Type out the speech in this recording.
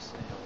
just now.